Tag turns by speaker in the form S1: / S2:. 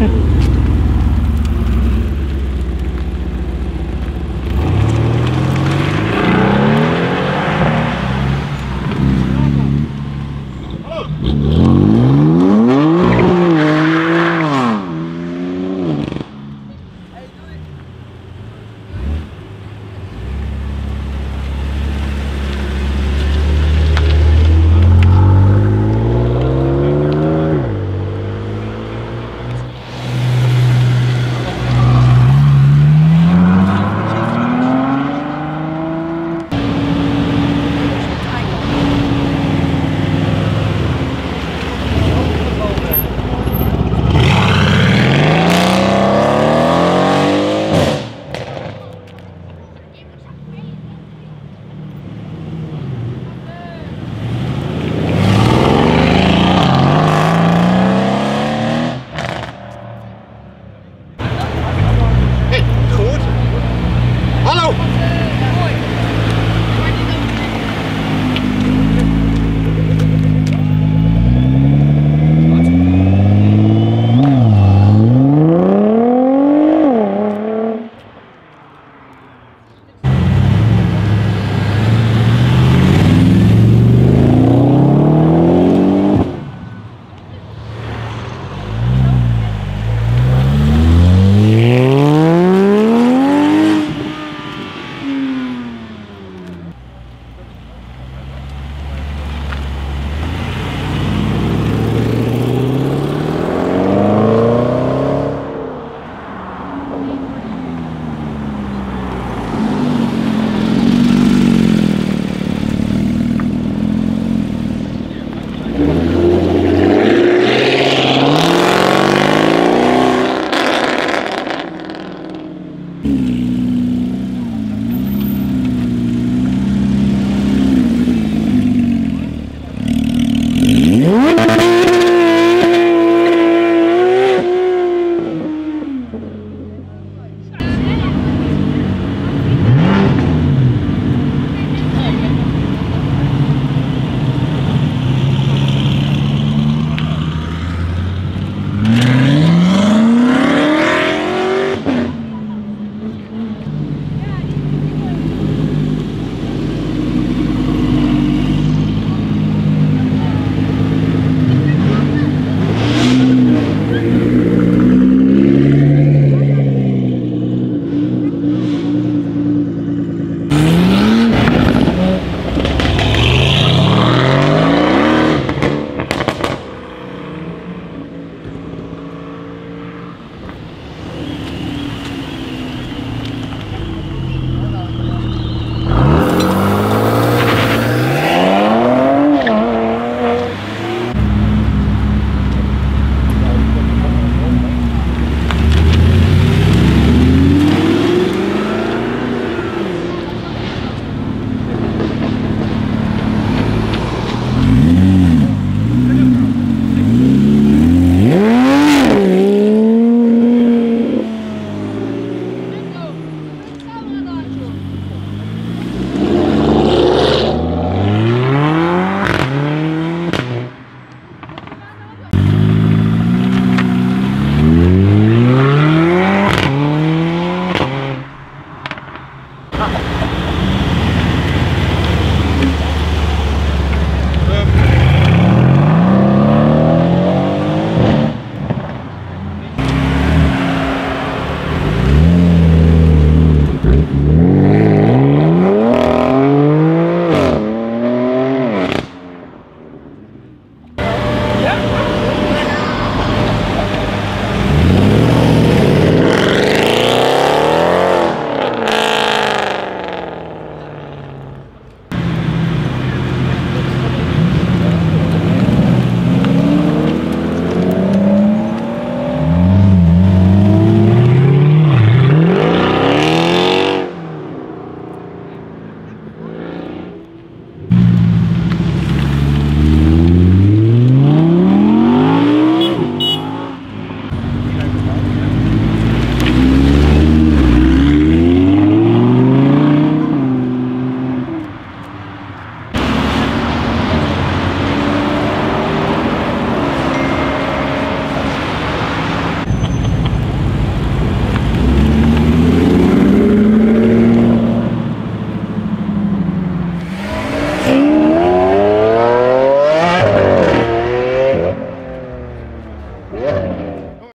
S1: 嗯。